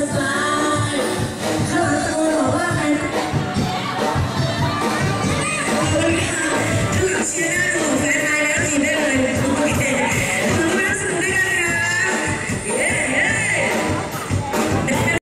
survive.